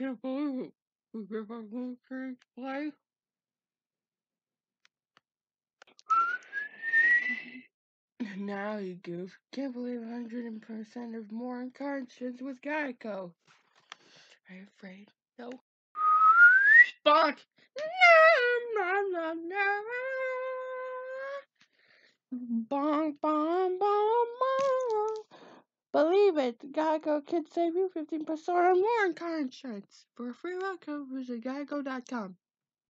can't believe it. We give our insurance play. Now you goof. Can't believe 100% of more in car insurance with Geico. Are you afraid? No. Fuck! No, no, no, no. Bong, bong, bong. It, Geico can save you 15% or more on car insurance. For a free welcome, visit geico.com.